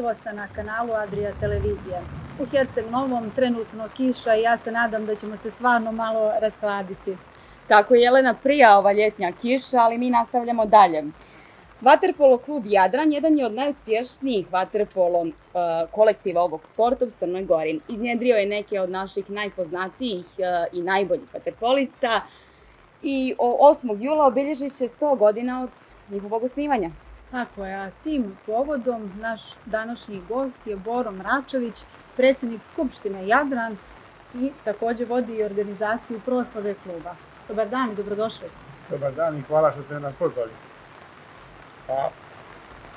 uživo ste na kanalu Adria Televizije. U Herceg Novom trenutno kiša i ja se nadam da ćemo se stvarno malo rasladiti. Tako je Jelena prija ova ljetnja kiša, ali mi nastavljamo dalje. Vaterpolo klub Jadran jedan je od najuspješnijih vaterpolo e, kolektiva ovog sporta u Crnoj Gori. Iznjedrio je neke od naših najpoznatijih e, i najboljih vaterpolista i 8. jula obilježit će 100 godina od njihovog osnivanja. Tako je, a tim povodom naš današnji gost je Boro Mračević, predsjednik Skupštine Jadran i također vodi i organizaciju proslave kluba. Dobar dan i dobrodošli. Dobar dan i hvala što ste nas pozvali. Pa,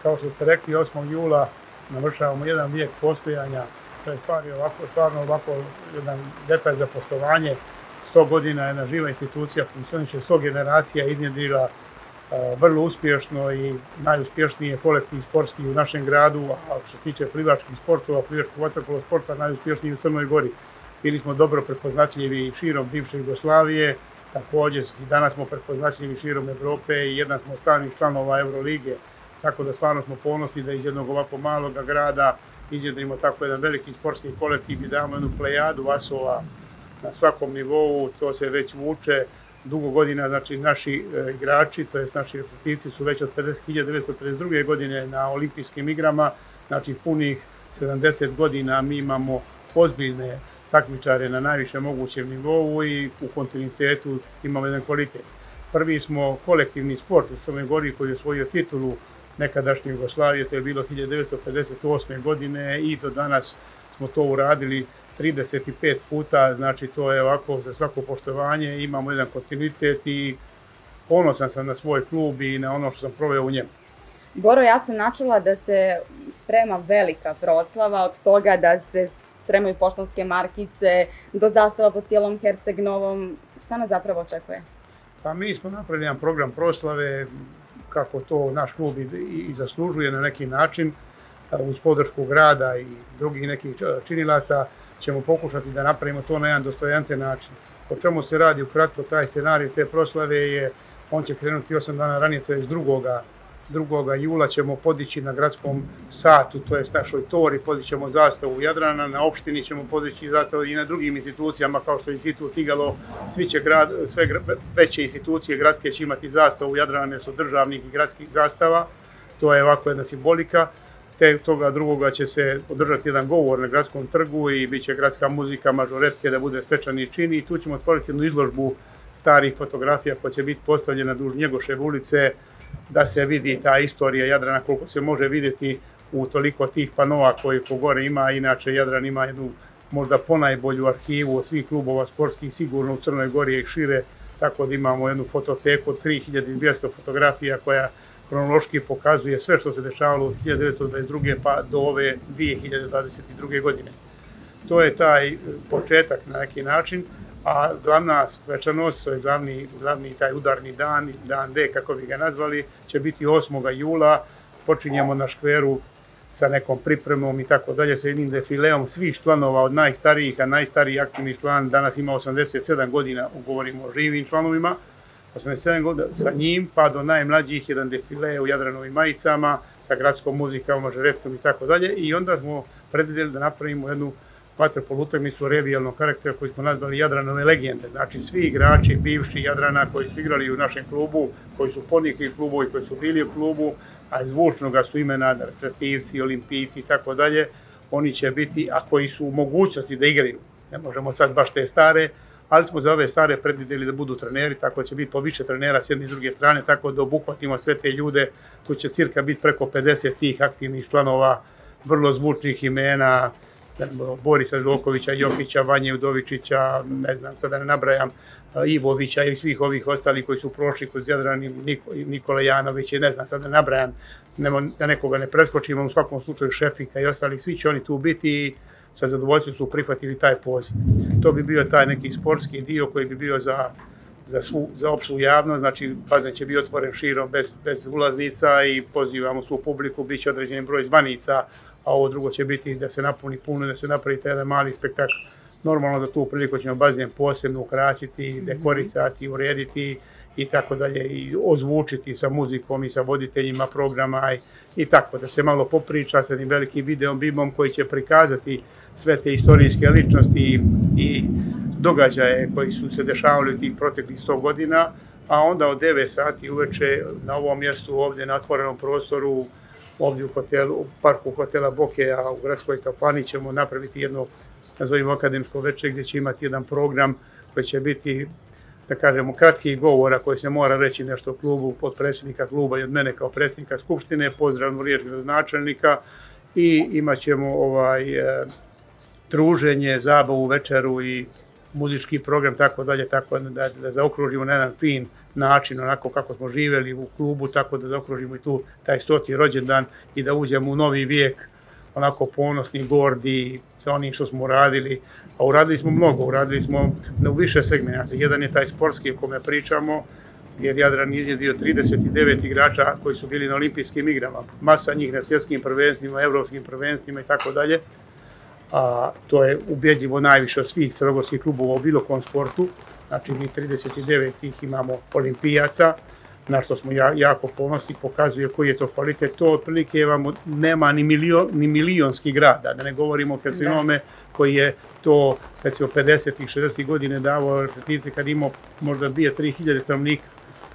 kao što ste rekli, 8. jula navršavamo jedan vijek postojanja. To je stvar ovako, stvarno ovako jedan detalj za poštovanje. 100 godina jedna živa institucija, funkcioniše 100 generacija, iznjedrila vrlo uspješno i najuspješniji kolektiv sportski u našem gradu, a što se tiče plivačkih sportova, plivačkog vaterpolo sporta, najuspješniji u Crnoj Gori. Bili smo dobro prepoznatljivi širom bivše Jugoslavije, također danas smo prepoznatljivi širom Europe i jedan smo stalnih članova Eurolige, tako da stvarno smo ponosni da iz jednog ovako malog grada izjedrimo tako jedan veliki sportski kolektiv i damo jednu plejadu asova na svakom nivou, to se već vuče dugo godina, znači naši e, igrači, to jest naši reprezentativci su već od 1952. godine na olimpijskim igrama, znači punih 70 godina mi imamo ozbiljne takmičare na najvišem mogućem nivou i u kontinuitetu imamo jedan kvalitet. Prvi smo kolektivni sport u Crnoj Gori koji je osvojio titulu nekadašnje Jugoslavije, to je bilo 1958. godine i do danas smo to uradili 35 puta, znači to je ovako za svako poštovanje, imamo jedan kontinuitet i ponosan sam na svoj klub i na ono što sam proveo u njemu. Boro, ja sam načula da se sprema velika proslava od toga da se spremaju poštanske markice, do zastava po cijelom Herceg Novom. Šta nas zapravo očekuje? Pa mi smo napravili jedan program proslave, kako to naš klub i, zaslužuje na neki način, uz podršku grada i drugih nekih činilaca ćemo pokušati da napravimo to na jedan dostojanstven način. O čemu se radi ukratko taj scenarij te proslave je, on će krenuti 8 dana ranije, to je drugoga 2. jula ćemo podići na gradskom satu, to je našoj tori, podićemo zastavu Jadrana, na opštini ćemo podići zastavu i na drugim institucijama kao što je institut Igalo, svi će grad, sve veće institucije gradske će imati zastavu Jadrana su državnih i gradskih zastava, to je ovako jedna simbolika. Te toga drugoga će se održati jedan govor na gradskom trgu i bit će gradska muzika, mažoretke da bude svečani čin i tu ćemo otvoriti jednu izložbu starih fotografija koja će biti postavljena duž Njegošev ulice, da se vidi ta istorija Jadrana koliko se može vidjeti u toliko tih panova koji po gore ima. Inače Jadran ima jednu možda ponajbolju arhivu od svih klubova sportskih sigurno u Crnoj Gori i šire, tako da imamo jednu fototeku od 3200 fotografija koja kronološki pokazuje sve što se dešavalo od 1922. pa do ove 2022. godine. To je taj početak na neki način a glavna svečanost, to je glavni, glavni taj udarni dan, dan D kako bi ga nazvali, će biti 8. jula, počinjemo na škveru sa nekom pripremom i tako dalje, sa jednim defileom svih članova od najstarijih, a najstariji aktivni član danas ima 87 godina, govorimo o živim članovima, 87 godina sa njim, pa do najmlađih jedan defile u Jadranovim majicama, sa gradskom muzikom, mažeretkom i tako dalje, i onda smo predvidjeli da napravimo jednu vaterpol utakmicu revijalnog karaktera koji smo nazvali Jadranove legende. Znači svi igrači, bivši Jadrana koji su igrali u našem klubu, koji su ponikli klubu i koji su bili u klubu, a zvučnoga su imena rekreativci, olimpijci i tako dalje, oni će biti, a koji su u mogućnosti da igraju. Ne možemo sad baš te stare, ali smo za ove stare predvidjeli da budu treneri, tako će biti po više trenera s jedne i druge strane, tako da obuhvatimo sve te ljude, tu će cirka biti preko 50 tih aktivnih članova, vrlo zvučnih imena, Borisa Žvokovića, Jokića, Vanje Udovičića, ne znam, sada ne nabrajam, Ivovića i svih ovih ostalih koji su prošli kroz Jadran, Nikola Janović i ne znam, sada nabrajam, da nekoga ne preskočimo, u svakom slučaju Šefika i ostali, svi će oni tu biti sa zadovoljstvom su prihvatili taj poziv. To bi bio taj neki sportski dio koji bi bio za za, svu, za opšu javnost, znači bazen će biti otvoren širom bez, bez ulaznica i pozivamo svu publiku, bit će određen broj zvanica a ovo drugo će biti da se napuni puno, da se napravi taj jedan mali spektakl. Normalno da tu priliku ćemo bazen posebno ukrasiti, mhm. dekorisati, urediti i tako dalje i ozvučiti sa muzikom i sa voditeljima programa i, i tako da se malo popriča sa jednim velikim videom bimom koji će prikazati sve te istorijske ličnosti i, događaje koji su se dešavali tih proteklih 100 godina, a onda od 9 sati uveče na ovom mjestu ovdje na otvorenom prostoru ovdje u, hotelu, u parku hotela Bokeja u gradskoj kafani ćemo napraviti jedno nazovimo akademsko večer gdje će imati jedan program koji će biti da kažemo kratki govora koji se mora reći nešto o klubu, od predsjednika kluba i od mene kao predsjednika skupštine, pozdravnu riječ gradonačelnika i imat ćemo ovaj, druženje, zabavu, večeru i muzički program, tako dalje, tako da, da zaokružimo na jedan fin način, onako kako smo živjeli u klubu, tako da zaokružimo i tu taj stoti rođendan i da uđemo u novi vijek, onako ponosni, gordi sa onim što smo uradili. A uradili smo mnogo, uradili smo u više segmenta. Jedan je taj sportski o kome pričamo, jer Jadran izjedio 39 igrača koji su bili na olimpijskim igrama. Masa njih na svjetskim prvenstvima, evropskim prvenstvima i tako dalje a to je ubjedljivo najviše od svih crnogorskih klubova u bilo kom sportu. Znači mi 39 ih imamo olimpijaca, na što smo ja, jako ponosni, pokazuje koji je to kvalitet. To otprilike vam nema ni, milio, ni milionski grada, da ne govorimo o Karcinome koji je to recimo 50-ih, 60-ih godine davao reprezentativce kad imao možda 2-3 hiljade stanovnika.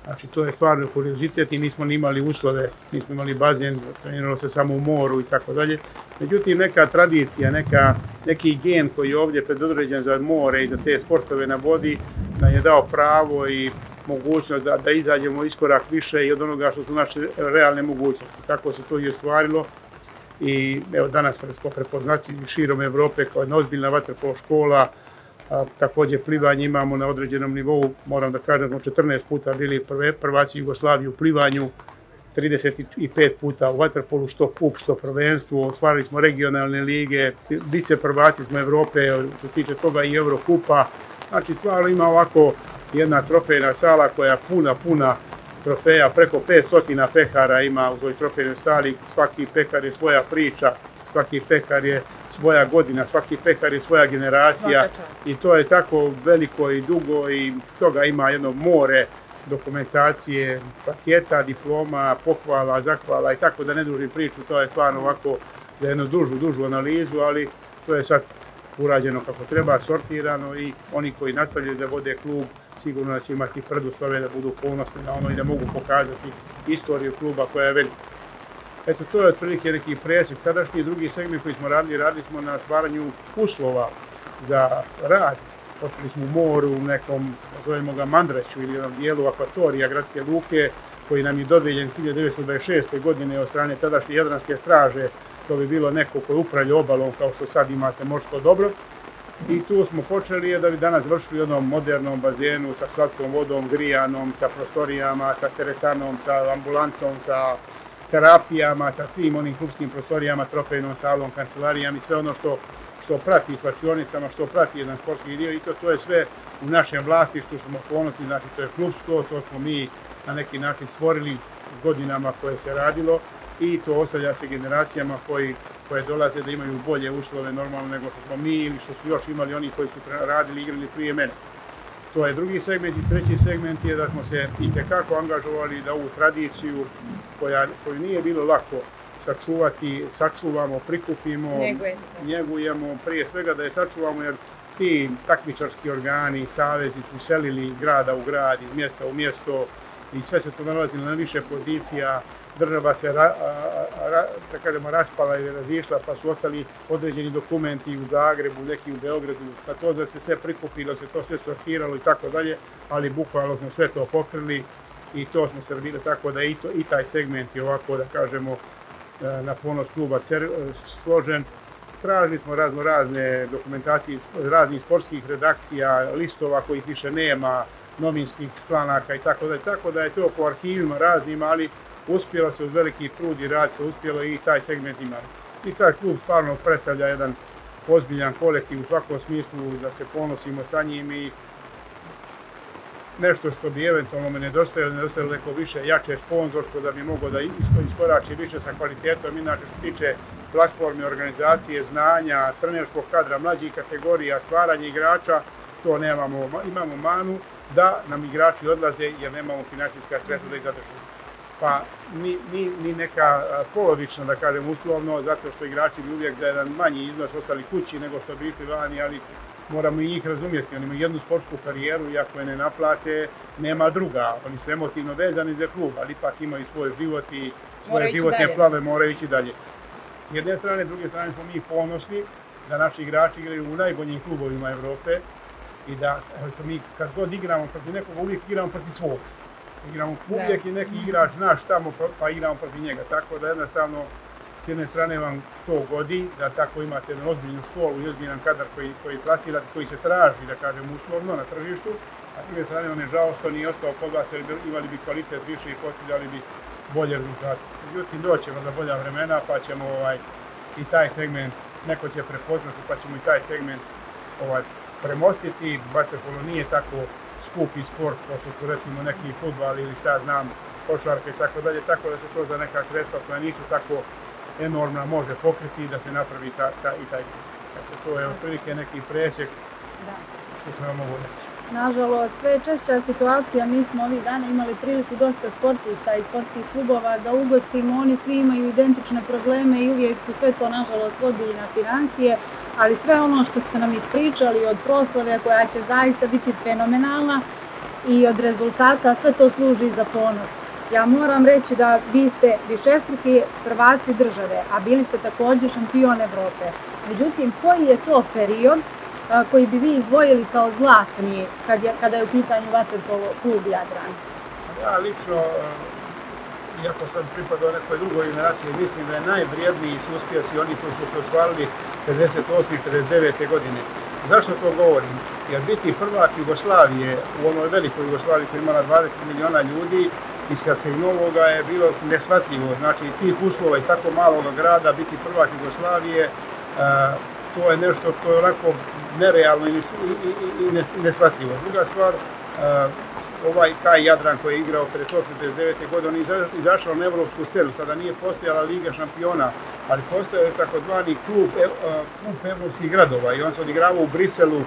Znači, to je stvarno kuriozitet i nismo ni imali uslove, nismo imali bazen, treniralo se samo u moru i tako dalje. Međutim, neka tradicija, neka, neki gen koji je ovdje predodređen za more i za te sportove na vodi, nam je dao pravo i mogućnost da, da izađemo iskorak više i od onoga što su naše realne mogućnosti. Tako se to i ostvarilo i evo danas smo prepoznati širom Evrope kao jedna ozbiljna vaterpolo škola, a, također plivanje imamo na određenom nivou, moram da kažem, smo 14 puta bili prvaci Jugoslavije u plivanju, 35 puta u Waterpolu, što kup, što prvenstvo, ostvarili smo regionalne lige, vice prvaci smo Evrope, što se tiče toga i Eurokupa. Znači, stvarno ima ovako jedna trofejna sala koja je puna, puna trofeja, preko 500 pekara ima u toj trofejnoj sali, svaki pekar je svoja priča, svaki pekar je svoja godina, svaki pekar je svoja generacija i to je tako veliko i dugo i toga ima jedno more dokumentacije, paketa, diploma, pohvala, zahvala i tako da ne dužim priču, to je stvarno ovako za jednu dužu, dužu analizu, ali to je sad urađeno kako treba, sortirano i oni koji nastavljaju da vode klub sigurno da će imati preduslove da budu ponosni na ono i da mogu pokazati istoriju kluba koja je velika. Eto, to je otprilike neki presjek. Sadašnji drugi segment koji smo radili, radili smo na stvaranju uslova za rad. Počeli smo u moru, u nekom, nazovemo ga Mandraću ili jednom dijelu akvatorija gradske luke, koji nam je dodeljen 1926. godine od strane tadašnje Jadranske straže. To bi bilo neko koji upravlja obalom, kao što sad imate morsko dobro. I tu smo počeli da bi danas vršili jednom modernom bazenu sa slatkom vodom, grijanom, sa prostorijama, sa teretanom, sa ambulantom, sa terapijama, sa svim onim klubskim prostorijama, trofejnom salom, kancelarijama i sve ono što, što prati svačionicama, što prati jedan sportski dio i to, to je sve u našem vlastištu, smo ponosni, znači to je klubsko, to smo mi na neki način stvorili godinama koje se radilo i to ostavlja se generacijama koji, koje dolaze da imaju bolje uslove normalno nego što smo mi ili što su još imali oni koji su radili igrali prije mene. To je drugi segment i treći segment je da smo se i tekako angažovali da ovu tradiciju koja, koju nije bilo lako sačuvati, sačuvamo, prikupimo, njegujemo. njegujemo, prije svega da je sačuvamo jer ti takmičarski organi, savezi su selili grada u grad, iz mjesta u mjesto i sve se to nalazilo na više pozicija, država se ra, ra, da kažemo, raspala ili razišla, pa su ostali određeni dokumenti u Zagrebu, neki u Beogradu, pa to da se sve prikupilo, se to sve sortiralo i tako dalje, ali bukvalno smo sve to pokrili i to smo servirali tako da i, to, i taj segment je ovako, da kažemo, e, na ponos kluba složen. Tražili smo razno razne dokumentacije iz raznih sportskih redakcija, listova kojih više nema, novinskih planaka i tako da je to po arhivima raznim, ali uspjelo se uz veliki trud i rad se uspjelo i taj segment ima. I sad klub stvarno predstavlja jedan ozbiljan kolektiv u svakom smislu da se ponosimo sa njim i nešto što bi eventualno me nedostajalo, nedostajalo neko više jače sponzorstvo da bi mogao da iskorači više sa kvalitetom, inače što tiče platforme, organizacije, znanja, trenerskog kadra, mlađih kategorija, stvaranje igrača, to nemamo, imamo manu da nam igrači odlaze jer nemamo financijska sredstva da ih zadržimo. Pa ni, ni, ni neka polovična, da kažem uslovno, zato što igrači bi uvijek za jedan manji iznos ostali kući nego što bi išli vani, ali moramo i njih razumjeti. Oni imaju jednu sportsku karijeru i ako je ne naplate, nema druga. Oni su emotivno vezani za klub, ali ipak imaju svoj život i svoje životne plave, moraju ići dalje. Jedne strane, druge strane smo mi ponosni da naši igrači igraju u najboljim klubovima Europe i da mi kad god igramo protiv nekoga, uvijek igramo protiv svog. Igramo uvijek i neki igrač naš tamo pa, pa igramo protiv njega. Tako da jednostavno s jedne strane vam to godi, da tako imate jednu ozbiljnu školu i ozbiljan kadar koji, koji plasirate, koji se traži, da kažem, uslovno na tržištu, a s druge strane on je žao što nije ostao kod vas jer imali bi kvalitet više i postavljali bi bolje rezultate. Međutim, doće za bolja vremena pa ćemo ovaj, i taj segment, neko će prepoznati pa ćemo i taj segment ovaj, premostiti. Vaterpolo nije tako skupi sport kao što su recimo neki futbal ili šta znam, košarka i tako dalje, tako da se to za neka sredstva koja nisu tako enormna može pokriti i da se napravi ta, ta i taj. Dakle, to je otprilike neki presjek da. što sam vam mogu reći. Nažalost, sve češća situacija, mi smo ovih dana imali priliku dosta sportista i sportskih klubova da ugostimo, oni svi imaju identične probleme i uvijek se sve to nažalost vodi na financije, ali sve ono što ste nam ispričali od proslave koja će zaista biti fenomenalna i od rezultata, sve to služi za ponos. Ja moram reći da vi ste višestruki prvaci države, a bili ste također šampion Evrope. Međutim, koji je to period koji bi vi izdvojili kao zlatni kad kada je u pitanju vaterpolo klub Jadran? Ja lično, iako sam pripadao nekoj drugoj generaciji, mislim da je najvrijedniji uspjesi oni koji su se ostvarili 58. i 59. godine. Zašto to govorim? Jer biti prvak Jugoslavije u onoj velikoj Jugoslaviji koja imala 20 miliona ljudi iz Herceg-Novoga je bilo nesvatljivo. Znači iz tih uslova i tako malog grada biti prvak Jugoslavije, to je nešto što je onako nerealno i, nesvatljivo. Druga stvar, ovaj Kaj Jadran koji je igrao 58-59. godine, on je izašao na evropsku scenu, tada nije postojala Liga šampiona, ali postojao je takozvani klub, e, klub evropskih gradova i on se odigravao u Briselu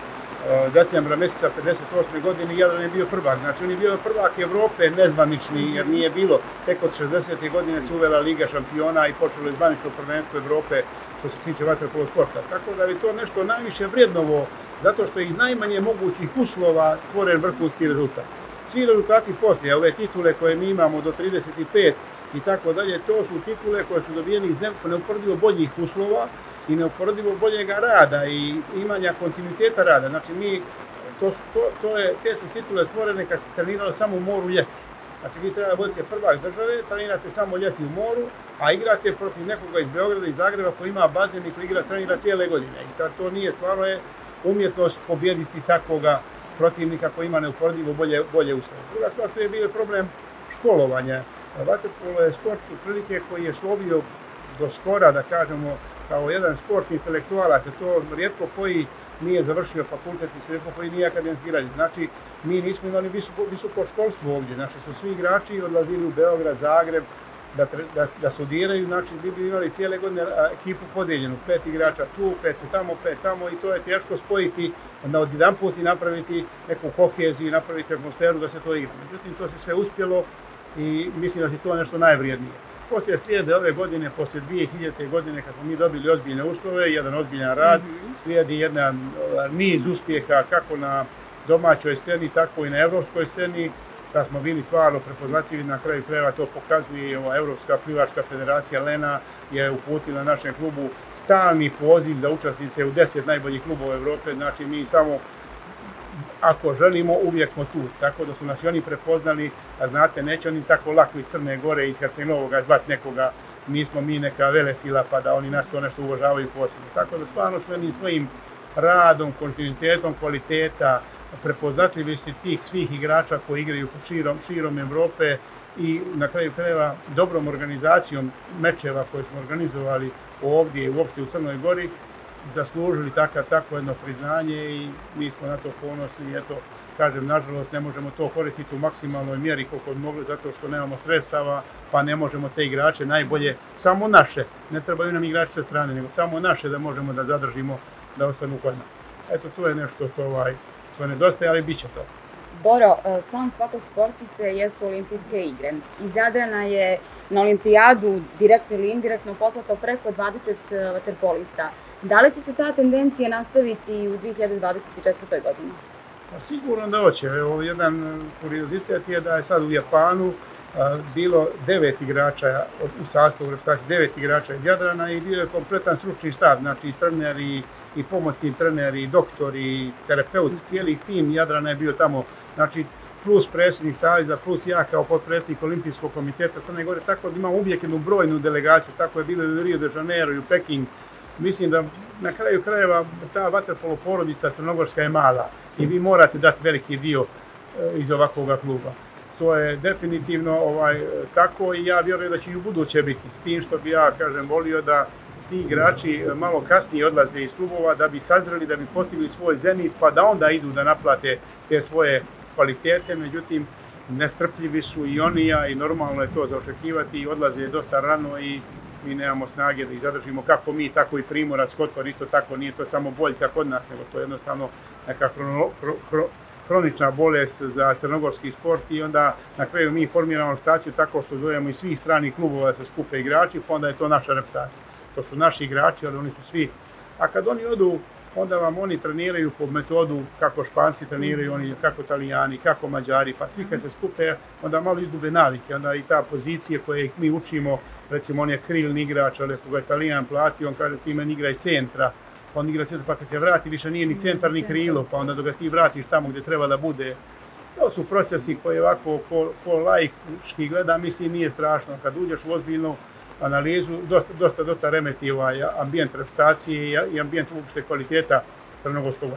decembra mjeseca 58. godine Jadran je bio prvak. Znači on je bio prvak Evrope nezvanični jer nije bilo. Tek od 60. godine se uvela Liga šampiona i počelo je zvanično prvenstvo Evrope što se tiče vaterpolo sporta. Tako da bi to nešto najviše vrijednovo zato što je iz najmanje mogućih uslova stvoren vrhunski rezultat. Svi rezultati poslije, ove titule koje mi imamo do 35 i tako dalje, to su titule koje su dobijeni iz neuporedivo boljih uslova i neuporedivo boljeg rada i imanja kontinuiteta rada. Znači mi, to, to, to je, te su titule stvorene kad se trenirali samo u moru ljeti. Znači vi treba da budete prvak države, trenirate samo ljeti u moru, a igrate protiv nekoga iz Beograda i Zagreba koji ima bazen i koji igra trenira cijele godine. I sad to nije stvarno je umjetnost pobjediti takvoga protivnika koji ima neuporedivo bolje, bolje uslove. Druga stvar, to je bio problem školovanja. Vaterpolo je sport prilike koji je slovio do skora, da kažemo, kao jedan sport intelektualac, to rijetko koji nije završio fakultet i rijetko koji nije akademski građan. Znači, mi nismo imali visoko, visoko školstvo ovdje, znači su svi igrači odlazili u Beograd, Zagreb, da, da, da studiraju, znači bi bi imali cijele godine ekipu podeljenu, pet igrača tu, pet tamo, pet tamo i to je teško spojiti na od jedan put i napraviti neku koheziju i napraviti atmosferu da se to igra. Međutim, to se sve uspjelo i mislim da je to nešto najvrijednije. Poslije slijede ove godine, poslije 2000. godine, kad smo mi dobili ozbiljne uslove, jedan ozbiljan rad, mhm. slijedi jedan niz uspjeha kako na domaćoj sceni, tako i na evropskoj sceni, da smo bili stvarno prepoznatljivi na kraju krajeva, to pokazuje i ova Evropska plivačka federacija Lena je uputila našem klubu stalni poziv da učasti se u deset najboljih klubova Evrope, znači mi samo ako želimo, uvijek smo tu. Tako da su nas i oni prepoznali, a znate, neće oni tako lako iz Crne Gore, iz Herceg-Novoga zvati nekoga, nismo mi neka vele sila pa da oni nas to nešto uvažavaju posebno. Tako da stvarno smo svojim radom, kontinuitetom, kvaliteta, prepoznatljivosti tih svih igrača koji igraju širom, širom Evrope i na kraju krajeva dobrom organizacijom mečeva koje smo organizovali ovdje i uopšte u Crnoj Gori, zaslužili takav, tako jedno priznanje i mi smo na to ponosni. Eto, kažem, nažalost, ne možemo to koristiti u maksimalnoj mjeri koliko bi mogli zato što nemamo sredstava, pa ne možemo te igrače najbolje, samo naše, ne trebaju nam igrači sa strane, nego samo naše da možemo da zadržimo, da ostanu kod nas. Eto, to je nešto što, ovaj, što nedostaje, ali bit će to. Boro, e, sam svakog sportiste jesu olimpijske igre. Iz Jadrana je na olimpijadu direktno ili indirektno poslato preko 20 vaterpolista. Da li će se ta tendencija nastaviti u 2024. godini? Pa sigurno da hoće. Evo, jedan kuriozitet je da je sad u Japanu bilo devet igrača u sastavu reprezentacije, devet igrača iz Jadrana i bio je kompletan stručni štab, znači i treneri, i pomoćni treneri, i doktori, i terapeuti, cijeli tim Jadrana je bio tamo, znači plus predsjednik Savjeza, plus ja kao potpredsjednik Olimpijskog komiteta Crne Gore, tako da imamo uvijek jednu brojnu delegaciju, tako je bilo i u Rio de Janeiro i u Peking. Mislim da na kraju krajeva ta vaterpolo porodica crnogorska je mala i vi morate dati veliki dio e, iz ovakvog kluba to je definitivno ovaj, tako i ja vjerujem da će i u buduće biti. S tim što bi ja, kažem, volio da ti igrači malo kasnije odlaze iz klubova da bi sazreli, da bi postigli svoj zenit, pa da onda idu da naplate te svoje kvalitete. Međutim, nestrpljivi su i oni ja i normalno je to za očekivati odlaze dosta rano i mi nemamo snage da ih zadržimo kako mi, tako i Primorac, Kotor, isto tako, nije to samo boljka kod nas, nego to je jednostavno neka kronična bolest za crnogorski sport i onda na kraju mi formiramo staciju tako što zovemo i svih stranih klubova da se skupe igrači, pa onda je to naša reputacija. To su naši igrači, ali oni su svi. A kad oni odu, onda vam oni treniraju po metodu kako Španci treniraju, oni kako Italijani, kako Mađari, pa svi kad se skupe, onda malo izgube navike, onda i ta pozicija koje mi učimo, recimo on je krilni igrač, ali ako ga Italijan plati, on kaže ti meni igraj centra, on igra centar, pa kad se vrati više nije ni centar ni krilo, pa onda dok ga ti vratiš tamo gdje treba da bude. To su procesi koji ovako ko, ko gleda, mislim nije strašno. Kad uđeš u ozbiljnu analizu, dosta, dosta, dosta remeti ovaj ambijent reputacije i ambijent uopšte kvaliteta crnogorskog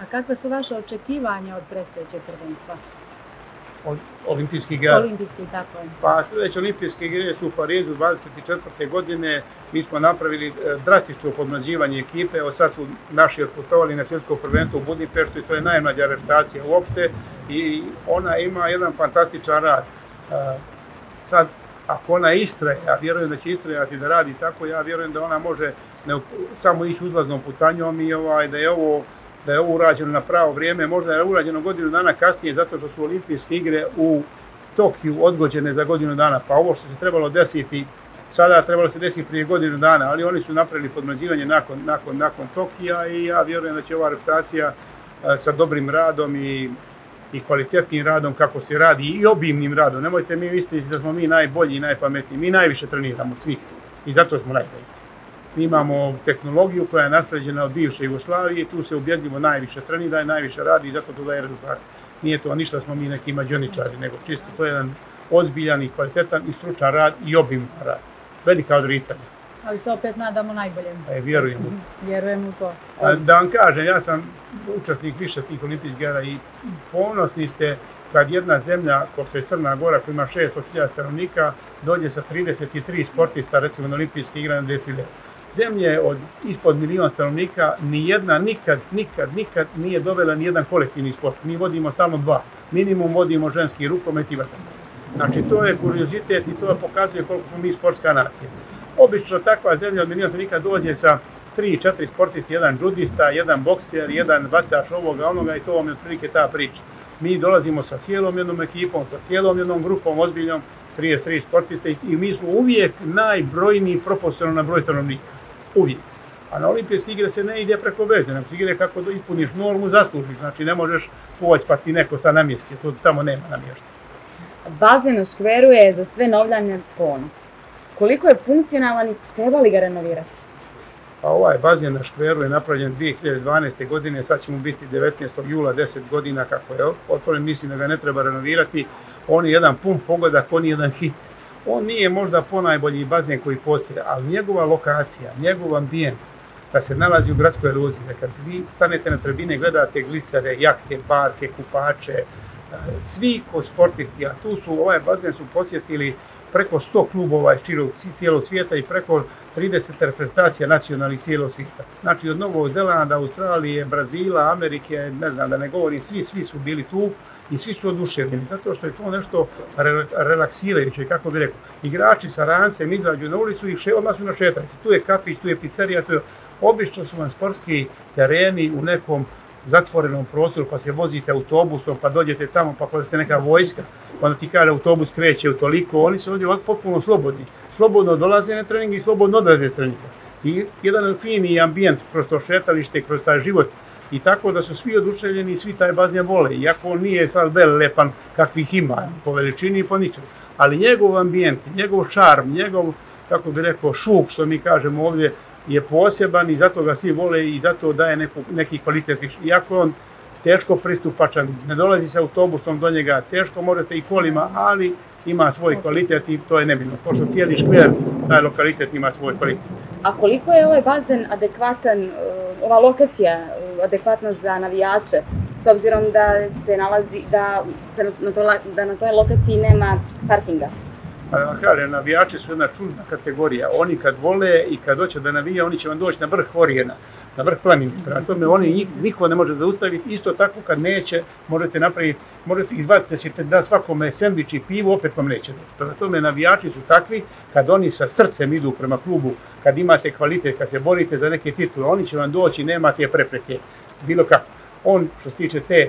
A kakve su vaše očekivanja od predstojećeg prvenstva? Olimpijskih igara. Olimpijski, tako je. Pa sljedeće olimpijske igre su u Parizu 24. godine. Mi smo napravili e, drastično podmlađivanje ekipe. Evo sad su naši otputovali na svjetsko prvenstvo u Budimpeštu i to je najmlađa reputacija uopšte. I ona ima jedan fantastičan rad. E, sad, ako ona istraje, ja vjerujem da će istrajati da radi tako, ja vjerujem da ona može ne, samo ići uzlaznom putanjom i ovaj, da je ovo da je ovo urađeno na pravo vrijeme, možda je urađeno godinu dana kasnije zato što su olimpijske igre u Tokiju odgođene za godinu dana, pa ovo što se trebalo desiti sada trebalo se desiti prije godinu dana, ali oni su napravili podmlađivanje nakon, nakon, nakon Tokija i ja vjerujem da će ova reputacija e, sa dobrim radom i, i kvalitetnim radom kako se radi i obimnim radom. Nemojte mi misliti da smo mi najbolji i najpametniji, mi najviše treniramo svih i zato smo najbolji. Mi imamo tehnologiju koja je nasleđena od bivše Jugoslavije tu se ubjedljivo najviše trenira i najviše radi i zato to daje rezultat. Nije to ništa smo mi neki mađoničari, nego čisto to je jedan ozbiljan i kvalitetan i stručan rad i obim rad. Velika odricanja. Ali se opet nadamo najboljem. E, vjerujem. vjerujem u to. da vam kažem, ja sam učesnik više tih olimpijskih igara i ponosni ste kad jedna zemlja, kao što je Crna Gora, koja ima 600.000 stanovnika, dođe sa 33 sportista, recimo na olimpijske igre na defile zemlje od ispod milijuna stanovnika, ni jedna nikad, nikad, nikad nije dovela ni jedan kolektivni sport. Mi vodimo stalno dva. Minimum vodimo ženski rukomet i Znači to je kuriozitet i to pokazuje koliko smo mi sportska nacija. Obično takva zemlja od milijuna stanovnika dođe sa tri, četiri sportisti, jedan judista, jedan bokser, jedan bacač ovoga, onoga i to vam je otprilike ta priča. Mi dolazimo sa cijelom jednom ekipom, sa cijelom jednom grupom ozbiljnom, 33 sportiste i mi smo uvijek najbrojniji proporcionalno na broj stanovnika uvijek. A na olimpijske igre se ne ide preko veze, se igre kako da ispuniš normu, zaslužiš. Znači ne možeš poći pa ti neko sa namjestio, to tamo nema namješta. Bazen u škveru je za sve novljanje ponos. Koliko je funkcionalan i treba li ga renovirati? Pa ovaj bazen na škveru je napravljen 2012. godine, sad će mu biti 19. jula 10 godina kako je otvoren, mislim da ga ne treba renovirati. On je jedan pun pogodak, on je jedan hit on nije možda ponajbolji bazen koji postoji, ali njegova lokacija, njegov ambijent, da se nalazi u gradskoj iluziji, da kad vi stanete na tribine, gledate glisere, jahte, parke, kupače, e, svi ko sportisti, a tu su, ovaj bazen su posjetili preko 100 klubova iz cijelog svijeta i preko 30 reprezentacija nacionalnih cijelog svijeta. Znači od Novog Zelanda, Australije, Brazila, Amerike, ne znam da ne govorim, svi, svi su bili tu i svi su oduševljeni, zato što je to nešto relaksirajuće, kako bi rekao. Igrači sa rancem izađu na ulicu i še, odmah su na šetanici. Tu je kafić, tu je pizzerija, tu je... Obično su vam sportski tereni u nekom zatvorenom prostoru, pa se vozite autobusom, pa dođete tamo, pa kada ste neka vojska, pa onda ti kaže autobus kreće u toliko, oni su ovdje ovako potpuno slobodni. Slobodno dolaze na trening i slobodno odlaze s treninga. I jedan fini ambijent kroz to šetalište, kroz taj život i tako da su svi oduševljeni i svi taj bazen vole, iako on nije sad lepan kakvih ima po veličini i po ničemu. Ali njegov ambijent, njegov šarm, njegov, kako bi rekao, šuk, što mi kažemo ovdje, je poseban i zato ga svi vole i zato daje neku, neki kvalitet. Iako on teško pristupačan, ne dolazi se autobusom do njega, teško možete i kolima, ali ima svoj kvalitet i to je nebitno. Pošto cijeli škver, taj lokalitet ima svoj kvalitet. A koliko je ovaj bazen adekvatan, ova lokacija adekvatna za navijače, s obzirom da se nalazi, da, se na, to, da na toj lokaciji nema parkinga? Pa kažem, navijači su jedna čudna kategorija. Oni kad vole i kad hoće da navija, oni će vam doći na vrh Orijena, na vrh planine. Prema tome, oni njih, niko ne može zaustaviti. Isto tako kad neće, možete napraviti, možete izvaditi da ćete da svakome sendvič i pivo, opet vam neće. Prema tome, navijači su takvi, kad oni sa srcem idu prema klubu, kad imate kvalitet, kad se borite za neke titule, oni će vam doći, nemate prepreke, bilo kako. On, što se tiče te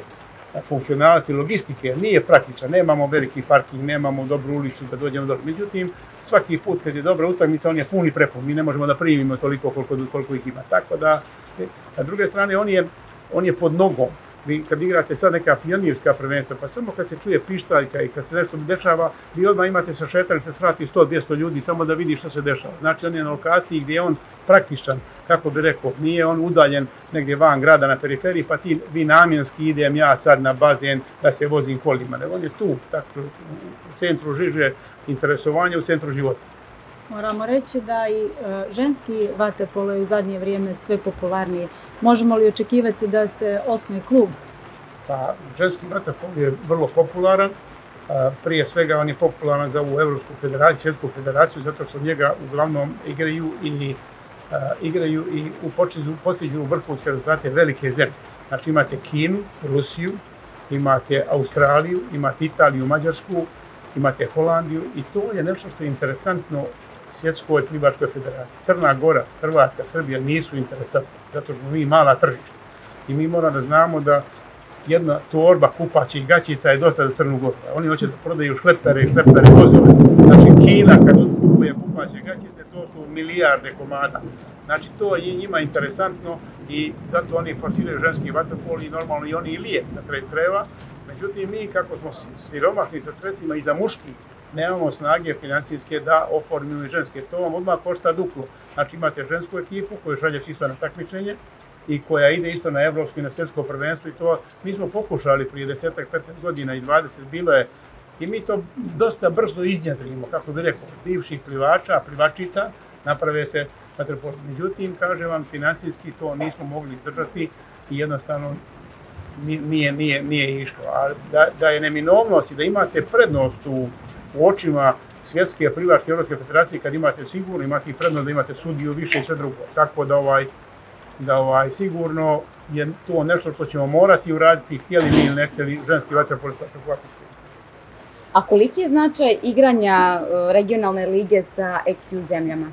funkcionalnosti logistike nije praktičan. Nemamo veliki parking, nemamo dobru ulicu da dođemo do... Međutim, svaki put kad je dobra utakmica, on je puni prepun. Mi ne možemo da primimo toliko koliko, koliko ih ima. Tako da, a druge strane, on je, on je pod nogom. Vi kad igrate sad neka pionirska prvenstva, pa samo kad se čuje pištaljka i kad se nešto dešava, vi odmah imate sa šetalice svrati 100-200 ljudi samo da vidi što se dešava. Znači on je na lokaciji gdje je on praktičan, kako bi rekao, nije on udaljen negdje van grada na periferiji, pa ti vi namjenski idem ja sad na bazen da se vozim kolima. Ne, on je tu, tako, u centru žiže interesovanja, u centru života. Moramo reći da i e, ženski vatepolo je u zadnje vrijeme sve popularniji. Možemo li očekivati da se osnuje klub? Pa, ženski vatepolo je vrlo popularan. Prije svega on je popularan za ovu Evropsku federaciju, Svjetsku federaciju, zato što njega uglavnom igraju i igraju i u postiđu vrhunske rezultate velike zemlje. Znači imate Kinu, Rusiju, imate Australiju, imate Italiju, Mađarsku, imate Holandiju i to je nešto što je interesantno svjetskoj plivačkoj federaciji. Crna Gora, Hrvatska, Srbija nisu interesantni, zato što mi mala tržišta. I mi moramo da znamo da jedna torba kupaćih gaćica je dosta za Crnu Goru. Oni hoće da prodaju šlepere i šlepere vozove. Znači Kina kad kupuje kupaće gaćice, to su milijarde komada. Znači to je njima interesantno i zato oni forsiraju ženski vaterpol i normalno i oni i lije na kraju. Međutim, mi kako smo siromašni sa sredstvima i za muški, nemamo snage financijske da oformimo ženske. To vam odmah košta duplo. Znači imate žensku ekipu koju šalje isto na takmičenje i koja ide isto na evropsko i na svjetsko prvenstvo i to mi smo pokušali prije 10-15 godina i 20 bilo je i mi to dosta brzo iznjedrimo, kako bi rekao, bivših plivača, plivačica, naprave se Međutim, kažem vam, financijski to nismo mogli izdržati i jednostavno nije, nije, nije išlo. A da, da je neminovnost i da imate prednost u, u očima svjetske privatne Europske federacije kad imate sigurno, imate i prednost da imate sudiju više i sve drugo. Tako da ovaj, da ovaj, sigurno je to nešto što ćemo morati uraditi, htjeli mi ili ne htjeli ženski vaterpolist A koliki je značaj igranja e, regionalne lige sa ex zemljama?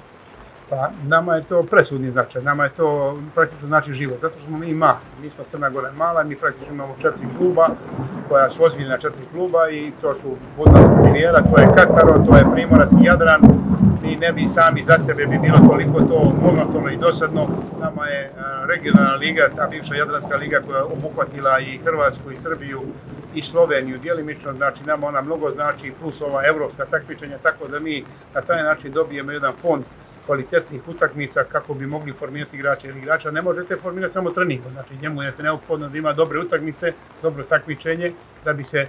Pa nama je to presudni značaj, nama je to praktično znači život, zato što smo mi mali, mi smo Crna Gora mala, mi praktično imamo četiri kluba, koja su ozbiljna četiri kluba i to su Budnarska Rivijera, to je Kataro, to je Primorac i Jadran, mi ne bi sami za sebe bi bilo toliko to monotono i dosadno, nama je regionalna liga, ta bivša Jadranska liga koja obuhvatila i Hrvatsku i Srbiju i Sloveniju djelimično, znači nama ona mnogo znači plus ova evropska takmičenja, tako da mi na taj način dobijemo jedan fond kvalitetnih utakmica kako bi mogli formirati igrače. Jer igrača ne možete formirati samo treningom, znači njemu je neophodno da ima dobre utakmice, dobro takmičenje da bi se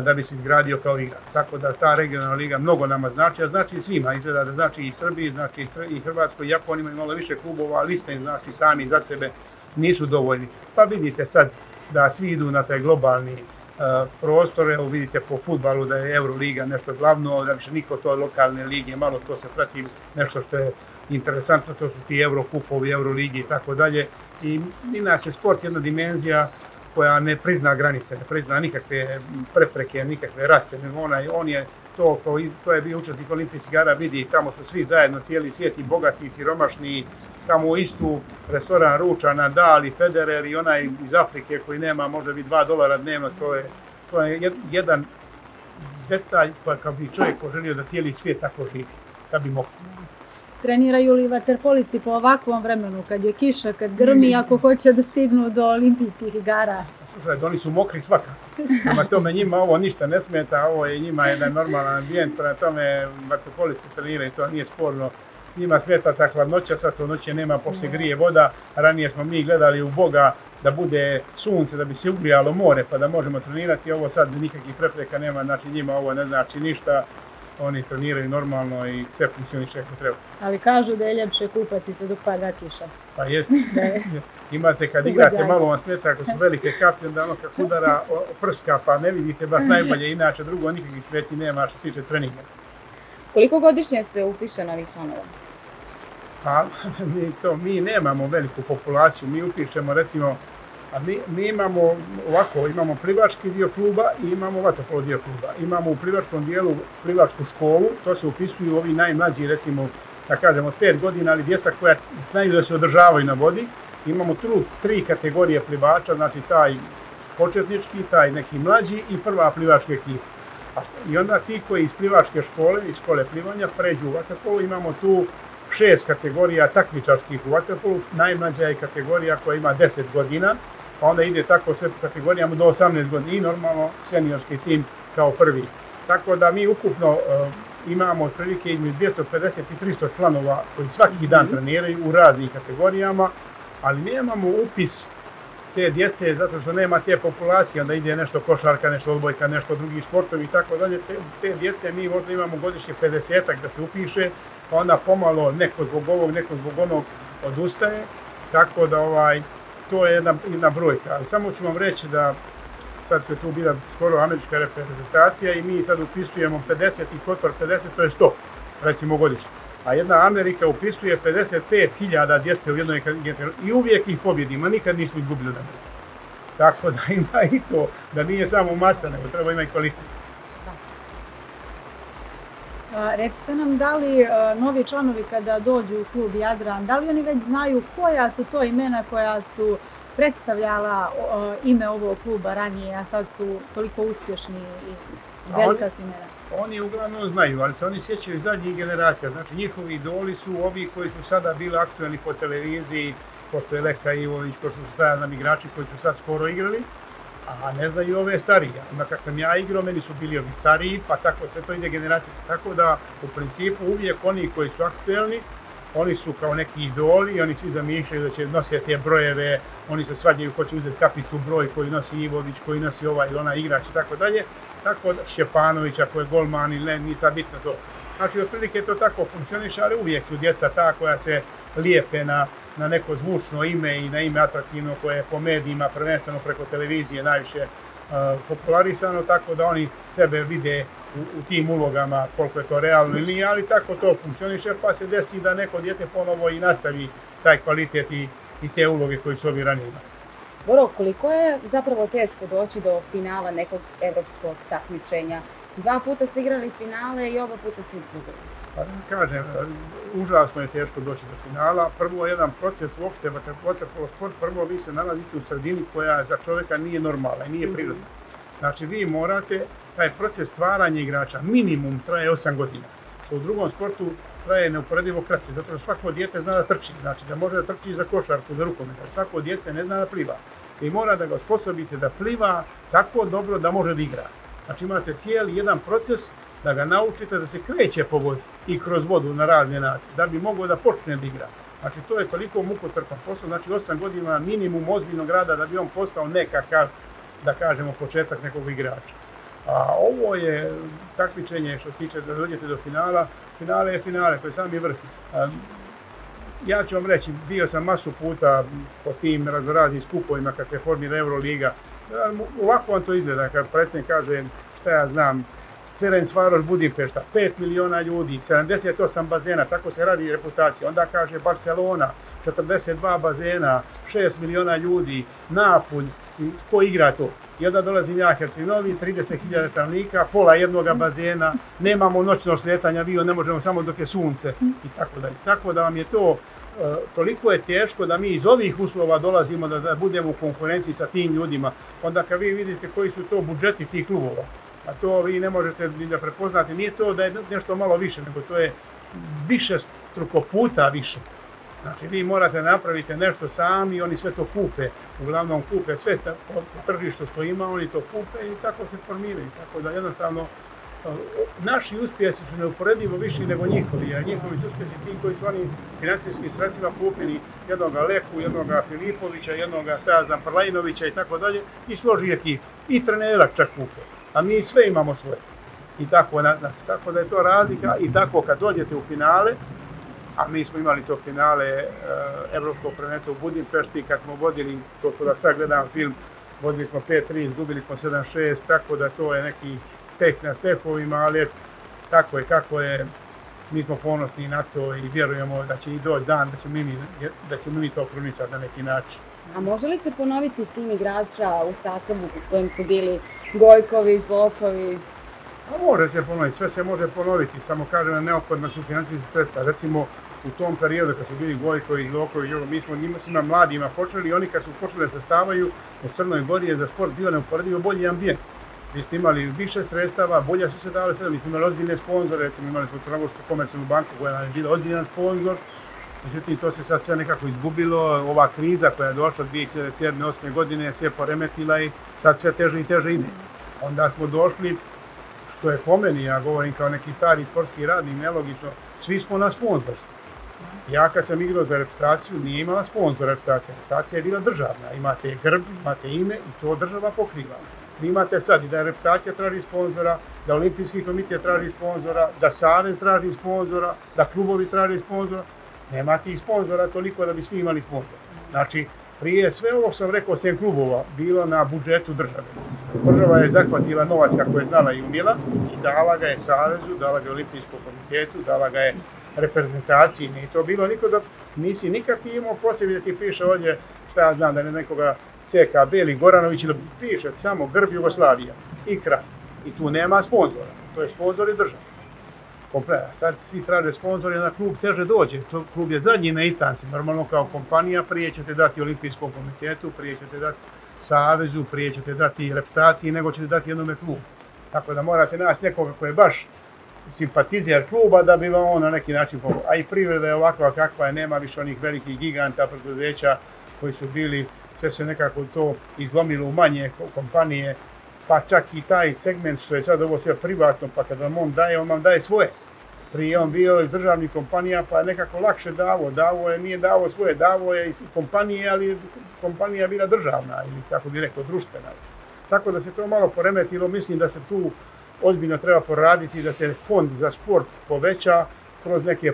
da bi se izgradio kao igrač. Tako da ta regionalna liga mnogo nama znači, a znači svima, izgleda da znači i Srbiji, znači i Hrvatskoj, oni imaju malo više klubova, ali isto znači sami za sebe nisu dovoljni. Pa vidite sad da svi idu na taj globalni prostore, evo vidite po futbalu da je Euroliga nešto glavno, da više niko to lokalne lige, malo to se prati nešto što je interesantno, to su ti Eurokupovi, Euroligi i tako dalje. I inače sport je jedna dimenzija koja ne prizna granice, ne prizna nikakve prepreke, nikakve rase, on je to, to, je bio učesnik olimpijskih igara, vidi, tamo su svi zajedno, cijeli svijet i bogati, i siromašni, tamo u istu restoran ruča Nadal i Federer i onaj iz Afrike koji nema možda bi 2 dolara dnevno, to je, to je jed- jedan detalj pa kad bi čovjek poželio da cijeli svijet tako živi, kad bi mogao. Treniraju li vaterpolisti po ovakvom vremenu, kad je kiša, kad grmi, ako hoće da stignu do olimpijskih igara? Slušaj, oni su mokri svakako. Prema tome njima ovo ništa ne smeta, ovo je njima jedan normalan ambijent, prema tome vaterpolisti treniraju, to nije sporno. Njima smeta ta hladnoća, sad to noće nema, poslije grije voda. Ranije smo mi gledali u Boga da bude sunce, da bi se ugrijalo more, pa da možemo trenirati. Ovo sad nikakvih prepreka nema, znači njima ovo ne znači ništa. Oni treniraju normalno i sve funkcioniše kako treba. Ali kažu da je ljepše kupati se dok pada kiša. Pa jeste. Da je. Imate kad igrate malo vam smeta ako su velike kaplje, onda ono kako udara prska pa ne vidite baš najbolje, inače drugo nikakvih smeti nema što se tiče treninga. Koliko godišnje se upiše novih članova? Pa mi, to, mi nemamo veliku populaciju, mi upišemo recimo, a mi, mi imamo ovako, imamo plivački dio kluba i imamo vaterpolo dio kluba. Imamo u plivačkom dijelu plivačku školu, to se upisuju ovi najmlađi recimo, da kažemo 5 godina, ali djeca koja znaju da se održavaju na vodi. Imamo tu tri kategorije plivača, znači taj početnički, taj neki mlađi i prva plivačka ekipa. I onda ti koji iz plivačke škole, iz škole plivanja, pređu u vaterpolo, imamo tu šest kategorija takmičarskih u vaterpolu, najmlađa je kategorija koja ima 10 godina, pa onda ide tako sve po kategorijama do 18 godina. I normalno seniorski tim kao prvi. Tako da mi ukupno e, imamo otprilike između 250 i 300 članova koji svaki dan treniraju u raznim kategorijama, ali nemamo upis te djece zato što nema te populacije, onda ide nešto košarka, nešto odbojka, nešto drugi sportovi i tako dalje. Te, djece mi možda imamo godišnje 50 da se upiše, pa onda pomalo neko zbog ovog, neko zbog onog odustaje, tako da ovaj, to je jedna, jedna brojka. Ali samo ću vam reći da sad je tu bila skoro američka reprezentacija i mi sad upisujemo 50 i kotor 50, to je 100, recimo godišnje. A jedna Amerika upisuje 55.000 djece u jednoj kategoriji i uvijek ih pobjedimo, nikad nismo izgubili od. Tako da ima i to, da nije samo masa, nego treba ima i kvalitet. Recite nam da li a, novi članovi kada dođu u klub Jadran, da li oni već znaju koja su to imena koja su predstavljala o, ime ovog kluba ranije, a sad su toliko uspješni i velika oni- su imena? Oni uglavnom znaju, ali se oni sjećaju zadnjih generacija. Znači njihovi idoli su ovi koji su sada bili aktualni po televiziji, ko što je Leka Ivović, ko što su sada nam igrači koji su sad skoro igrali, a ne znaju ove starije. Onda kad sam ja igrao, meni su bili ovi stariji, pa tako sve to ide generacija. Tako da u principu uvijek oni koji su aktuelni, oni su kao neki idoli i oni svi zamišljaju da će nositi te brojeve, oni se svađaju ko će uzeti kapicu broj koji nosi Ivović, koji nosi ovaj ili onaj igrač i tako dalje. Tako da ako je golman ili ne, nije sad bitno to. Znači, otprilike to tako funkcioniše, ali uvijek su djeca ta koja se lijepe na, na neko zvučno ime i na ime atraktivno koje je po medijima, prvenstveno preko televizije najviše popularisano, tako da oni sebe vide u, u tim ulogama koliko je to realno ili nije, ali tako to funkcioniše, pa se desi da neko dijete ponovo i nastavi taj kvalitet i, i te uloge koji su ovi ranije imali. Boro, koliko je zapravo teško doći do finala nekog evropskog takmičenja? Dva puta ste igrali finale i oba puta ste izgubili. Pa kažem, užasno je teško doći do finala. Prvo jedan proces uopšte vaterpolo sport, prvo vi se nalazite u sredini koja za čovjeka nije normalna i nije prirodna. Znači vi morate, taj proces stvaranja igrača minimum traje 8 godina. U drugom sportu traje neuporedivo kraće, zato što svako dijete zna da trči, znači da može da trči za košarku, za rukomet, ali svako dijete ne zna da pliva. I mora da ga osposobite da pliva tako dobro da može da igra. Znači imate cijeli jedan proces da ga naučite da se kreće po vodi i kroz vodu na razne načine, da bi mogao da počne da igra. Znači to je toliko mukotrpan posao, znači 8 godina minimum ozbiljnog rada da bi on postao nekakav, da kažemo, početak nekog igrača. A ovo je takmičenje što se tiče da dođete do finala, finale je finale, to je sami vrh. Ja ću vam reći, bio sam masu puta po tim raznoraznim skupovima kad se formira Euroliga. Ovako vam to izgleda, kad predsjednik kaže, šta ja znam, Ferenc Varoš Budimpešta, 5 miliona ljudi, 78 bazena, tako se radi reputacija. Onda kaže Barcelona, 42 bazena, 6 miliona ljudi, Napulj, ko igra to? I onda dolazim ja Herceg-Novi, 30.000 stanovnika, pola jednoga bazena, nemamo noćno sletanje avion, ne možemo samo dok je sunce i tako dalje. Tako da vam je to toliko je teško da mi iz ovih uslova dolazimo da, da budemo u konkurenciji sa tim ljudima. Onda kad vi vidite koji su to budžeti tih klubova, a to vi ne možete ni da prepoznate, nije to da je nešto malo više, nego to je više struko puta više. Znači, vi morate napraviti nešto sami oni sve to kupe. Uglavnom kupe sve po tržištu što ima, oni to kupe i tako se formiraju. Tako da jednostavno naši uspjesi su neuporedivo viši nego njihovi, a njihovi uspjesi ti koji su oni financijskim sredstvima kupili jednoga Leku, jednoga Filipovića, znam, Prlajinovića i tako dalje i složi ekipu. I trenera čak kupe. A mi sve imamo svoje. I tako, na, tako da je to razlika i tako kad dođete u finale, a mi smo imali to finale uh, Evropskog prvenstva u Budimpešti kad smo vodili, to da sad gledam film, vodili smo 5-3, izgubili smo 7-6, tako da to je neki tek na ali tako je kako je, mi smo ponosni na to i vjerujemo da će i doći dan da ćemo mi, da ćemo mi to krunisati na neki način. A može li se ponoviti tim igrača u sastavu u kojem su bili Gojković, Loković? A može se ponoviti, sve se može ponoviti, samo kažem neophodno su financijski sredstva. Recimo u tom periodu kad su bili Gojković, Loković, mi smo njima svima mladima počeli oni kad su počeli da se stavaju u Crnoj Gori je za sport bio neuporedivo bolji ambijent. Vi ste imali više sredstava, bolje su se davali sada, mi smo imali ozbiljne sponzore, recimo imali smo Crnogorsku komercijalnu banku koja nam je bila ozbiljan sponzor, međutim to se sad sve nekako izgubilo, ova kriza koja je došla 2007-2008 godine sve poremetila i sad sve teže i teže ide. Onda smo došli, što je po meni, ja govorim kao neki stari sportski radnik, nelogično, svi smo na sponzorstvu. Ja kad sam igrao za reputaciju, nije imala sponsor reputacija, reputacija je bila državna, imate grb, imate ime i to država pokriva. Vi imate sad i da reputacija traži sponzora, da olimpijski komitet traži sponzora, da savez traži sponzora, da klubovi traži sponzora. Nema tih sponzora toliko da bi svi imali sponzora. Znači, prije sve ovo sam rekao, sem klubova, bilo na budžetu države. Država je zahvatila novac kako je znala i umjela i dala ga je Savezu, dala ga je Olimpijskom komitetu, dala ga je reprezentaciji. Nije to bilo niko da nisi nikad imao posebi da ti piše ovdje šta ja znam da ne nekoga CKB ili Goranović ili piše samo grb Jugoslavija i kraj. I tu nema sponzora. To je sponzor i država. Kompleta. Sad svi traže sponzore, na klub teže dođe. To klub je zadnji na instanci. Normalno kao kompanija prije ćete dati olimpijskom komitetu, prije ćete dati savezu, prije ćete dati reputaciji, nego ćete dati jednome klubu. Tako da morate naći nekoga koji je baš simpatizer kluba da bi vam on na neki način pomogao. A i privreda je ovakva kakva je, nema više onih velikih giganta preduzeća koji su bili sve se nekako to izlomilo u manje kompanije, pa čak i taj segment što je sad ovo privatno, pa kad vam on daje, on vam daje svoje. Prije on bio iz državnih kompanija, pa je nekako lakše davo. Davo je, nije davo svoje, davo je iz kompanije, ali kompanija bila državna ili kako bi rekao, društvena. Tako da se to malo poremetilo, mislim da se tu ozbiljno treba poraditi, da se fond za sport poveća kroz neke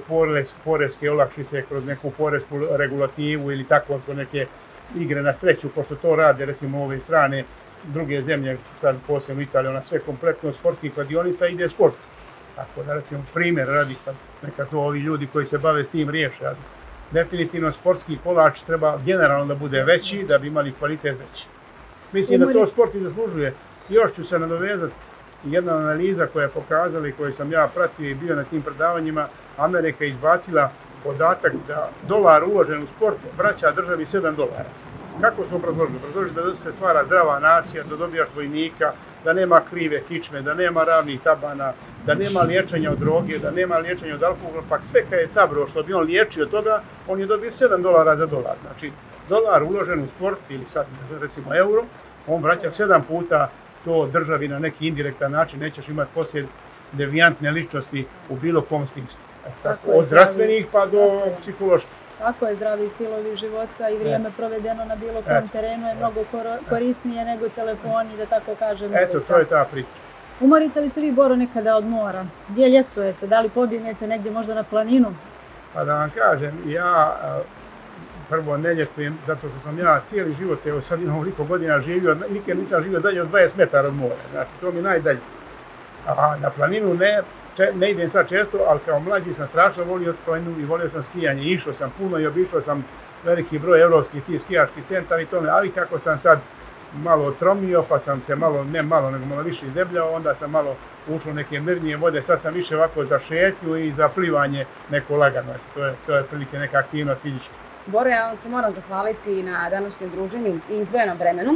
poreske olakšice, kroz neku poresku regulativu ili tako, neke igre na sreću, pošto to rade recimo ove strane druge zemlje, sad posebno Italija, ona sve kompletno sportskih kladionica ide sport. Tako da recimo primjer radi sad nekako ovi ljudi koji se bave s tim riješe. Ali definitivno sportski kolač treba generalno da bude veći, da bi imali kvalitet veći. Mislim da to sport i zaslužuje. Još ću se nadovezati jedna analiza koja je pokazala i koju sam ja pratio i bio na tim predavanjima, Amerika izbacila podatak da dolar uložen u sport vraća državi 7 dolara. Kako su obrazložili? Obrazložili da se stvara zdrava nacija, da dobijaš vojnika, da nema krive kičme, da nema ravnih tabana, da nema liječenja od droge, da nema liječenja od alkohola, pa sve kad je sabro što bi on liječio toga, on je dobio 7 dolara za dolar. Znači, dolar uložen u sport ili sad recimo euro, on vraća 7 puta to državi na neki indirektan način, nećeš imati poslije devijantne ličnosti u bilo kom smislu. Tako, od zdravstvenih pa do psiholoških. Tako je, zdravi stilovi života i vrijeme provedeno na bilo kom terenu je mnogo korisnije nego telefoni, da tako kažem. Eto, to je ta priča. Umorite li se vi, Boro, nekada od mora? Gdje ljetujete? Da li pobjegnete negdje možda na planinu? Pa da vam kažem, ja prvo ne ljetujem, zato što sam ja cijeli život, evo sad imam ovoliko godina živio, nikad nisam živio dalje od 20 metara od mora, znači to mi najdalje. A na planinu ne, ne idem sad često, ali kao mlađi sam strašno volio planinu i volio sam skijanje. Išao sam puno i obišao sam veliki broj evropskih tih skijaških centara i tome, ali kako sam sad malo tromio, pa sam se malo, ne malo, nego malo više izdebljao, onda sam malo ušao neke mirnije vode, sad sam više ovako za šetnju i za plivanje neko lagano. To je, to je prilike neka aktivnost fizička. Boro, ja vam se moram zahvaliti na današnjem druženju i izdvojenom vremenu.